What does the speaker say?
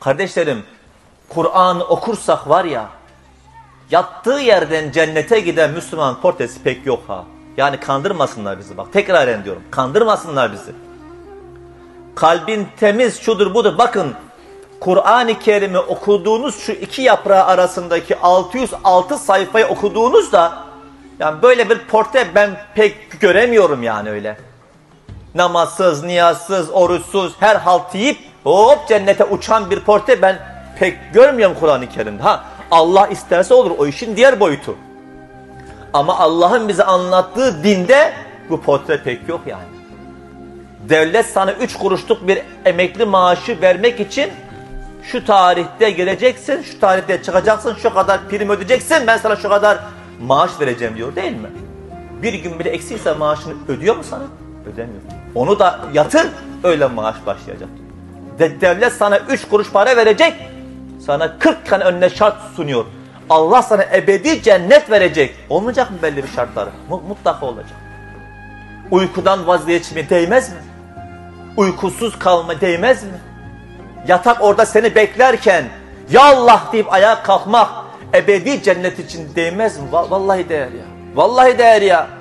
Kardeşlerim Kur'an okursak var ya yattığı yerden cennete giden Müslüman portresi pek yok ha. Yani kandırmasınlar bizi bak tekrar diyorum kandırmasınlar bizi. Kalbin temiz şudur budur bakın Kur'an-ı Kerim'i okuduğunuz şu iki yaprağı arasındaki 606 sayfayı okuduğunuzda yani böyle bir portre ben pek göremiyorum yani öyle. Namazsız, niyazsız, oruçsuz, her halt yiyip hop cennete uçan bir portre ben pek görmüyorum Kur'an-ı Kerim'de. Ha Allah isterse olur o işin diğer boyutu. Ama Allah'ın bize anlattığı dinde bu portre pek yok yani. Devlet sana üç kuruşluk bir emekli maaşı vermek için şu tarihte geleceksin, şu tarihte çıkacaksın, şu kadar prim ödeyeceksin, ben sana şu kadar maaş vereceğim diyor değil mi? Bir gün bile eksikse maaşını ödüyor mu sana? Ödemiyor. Onu da yatır, öyle maaş başlayacak. De devlet sana üç kuruş para verecek, sana kırk tane önüne şart sunuyor. Allah sana ebedi cennet verecek. Olmayacak mı belli bir şartları? Mutlaka olacak. Uykudan vazgeçme değmez mi? Uykusuz kalma değmez mi? Yatak orada seni beklerken ya Allah deyip ayağa kalkmak ebedi cennet için değmez mi? Vallahi değer ya. Vallahi değer ya.